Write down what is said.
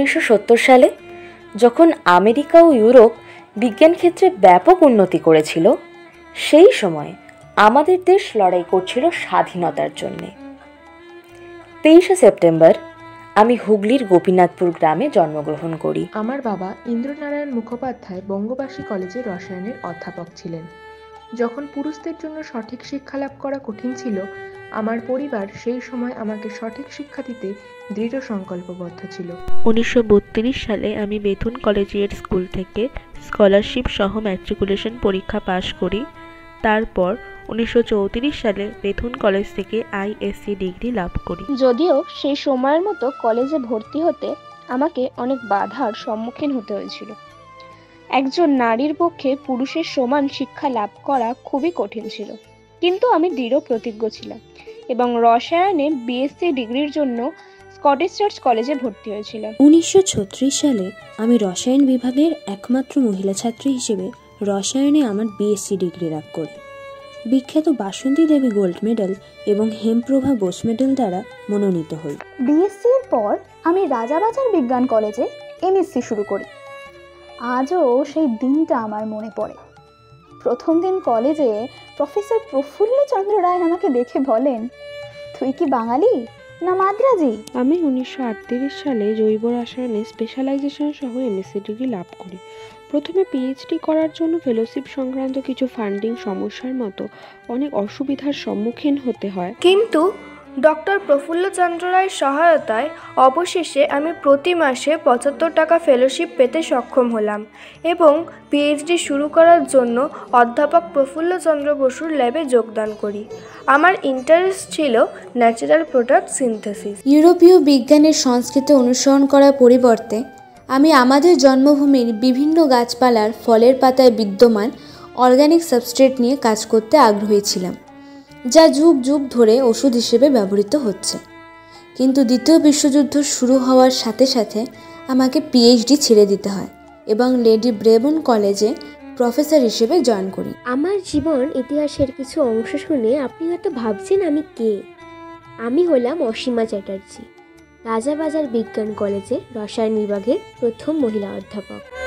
উনিশশো সত্তর সালে যখন আমেরিকা ও ইউরোপ বিজ্ঞান ক্ষেত্রে ব্যাপক উন্নতি করেছিল, সেই সময় আমাদের দেশ লড়াই করছিল স্বাধীনতার জন্যে। তেইশে সেপ্টেম্বর আমি হুগলির গোপীনাথপুর গ্রামে জন্মগ্রহণ করি। আমার বাবা ইন্দ্রনারায়ণ মুখোপাধ্যায় বঙ্গবাসী কলেজে রসায়নের অধ্যাপক ছিলেন। যখন পুরুষদের জন্য সঠিক শিক্ষা লাভ করা কঠিন ছিল আমার পরিবার সেই সময় আমাকে সঠিক শিক্ষা দিতে দৃঢ় সংকল্পবদ্ধ ছিল। উনিশশো বত্রিশ সালে আমি বেথুন কলেজিয়েট স্কুল থেকে স্কলারশিপ সহ ম্যাট্রিকুলেশন পরীক্ষা পাশ করি। তারপর উনিশশো চৌত্রিশ সালে বেথুন কলেজ থেকে আইএসসি ডিগ্রি লাভ করি। যদিও সেই সময়ের মতো কলেজে ভর্তি হতে আমাকে অনেক বাধার সম্মুখীন হতে হয়েছিল। একজন নারীর পক্ষে পুরুষের সমান শিক্ষা লাভ করা খুবই কঠিন ছিল। কিন্তু আমি দৃঢ় প্রতিজ্ঞ ছিলাম এবং রসায়নে বিএসসি ডিগ্রির জন্য স্কটিশ চার্চ কলেজে ভর্তি হয়েছিলাম। উনিশশো ছত্রিশ সালে আমি রসায়ন বিভাগের একমাত্র মহিলা ছাত্রী হিসেবে রসায়নে আমার বিএসসি ডিগ্রি লাভ করি। বিখ্যাত বাসন্তী দেবী গোল্ড মেডেল এবং হেমপ্রভা বোস মেডেল দ্বারা মনোনীত হই। বিএসসি এর পর আমি রাজাবাজার বিজ্ঞান কলেজে এমএসসি শুরু করি। আজও সেই দিনটা আমার মনে পড়ে। প্রথম দিন কলেজে প্রফেসর প্রফুল্লচন্দ্র রায় আমাকে দেখে বলেন তুই কি বাঙালি না মাদ্রাজি? আমি উনিশশো আটত্রিশ সালে জৈব রসায়নে স্পেশালাইজেশন সহ এমএসসি ডিগ্রি লাভ করি। প্রথমে পিএইচডি করার জন্য ফেলোশিপ সংক্রান্ত কিছু ফান্ডিং সমস্যার মতো অনেক অসুবিধার সম্মুখীন হতে হয়। কিন্তু ডক্টর প্রফুল্লচন্দ্র রায়ের সহায়তায় অবশেষে আমি প্রতি মাসে পঁচাত্তর টাকা ফেলোশিপ পেতে সক্ষম হলাম এবং পিএইচডি শুরু করার জন্য অধ্যাপক প্রফুল্লচন্দ্র বসুর ল্যাবে যোগদান করি। আমার ইন্টারেস্ট ছিল ন্যাচারাল প্রোডাক্ট সিনথেসিস ইউরোপীয় বিজ্ঞানের সংস্কৃতি অনুসরণ করার পরিবর্তে আমি আমাদের জন্মভূমির বিভিন্ন গাছপালার ফলের পাতায় বিদ্যমান অর্গানিক সাবস্ট্রেট নিয়ে কাজ করতে আগ্রহী ছিলাম। যা যুগ যুগ ধরে ওষুধ হিসেবে ব্যবহৃত হচ্ছে। কিন্তু দ্বিতীয় বিশ্বযুদ্ধ শুরু হওয়ার সাথে সাথে আমাকে পিএইচডি ছেড়ে দিতে হয় এবং লেডি ব্রেবন কলেজে প্রফেসর হিসেবে জয়েন করি। আমার জীবন ইতিহাসের কিছু অংশ শুনে আপনি হয়তো ভাবছেন আমি কে? আমি হলাম অসীমা চ্যাটার্জি, রাজাবাজার বিজ্ঞান কলেজে রসায়ন বিভাগের প্রথম মহিলা অধ্যাপক।